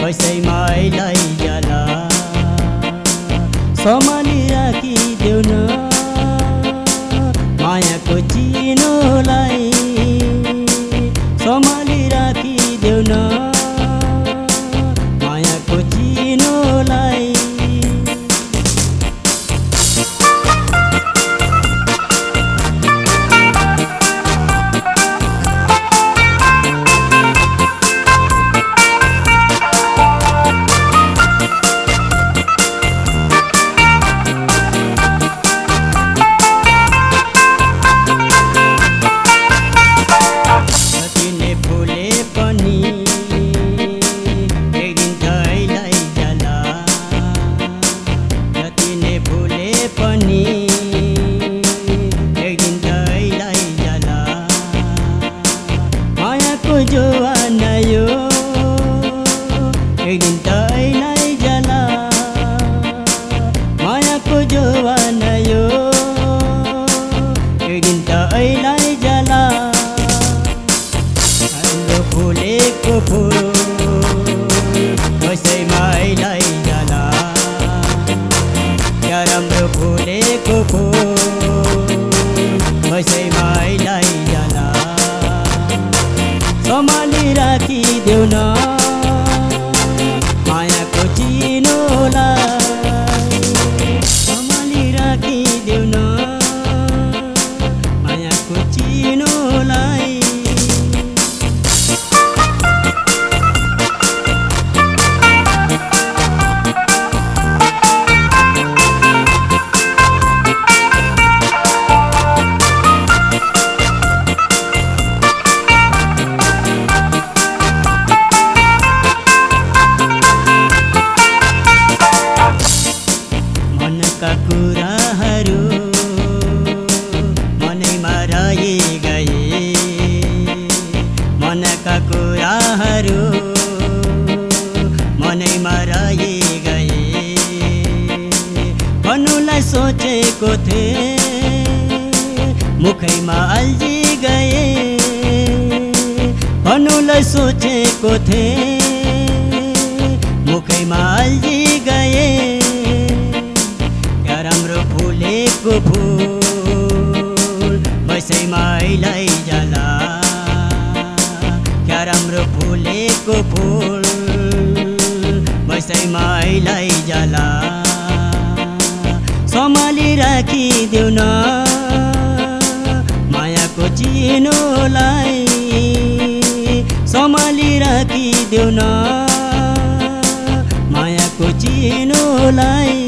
Hoy say mai lai jala Somani कसैमा आइलाई जाला। क्या राम्रो फुलेको फुल। सोचेको थिएँ मुखैमा अल्झी गए। भन्नुलाई सोचेको थिएँ मुखैमा अल्झी गए। क्या राम्रो फुलेको फुल वैसैमा आइलाई जाला क्या राम्रो फुलेको फुल वैसैमा आइलाई जाला सम्हाली राखिदेऊ न। मायाको चिनोलाई सम्हाली राखिदेऊ न। मायाको चिनोलाई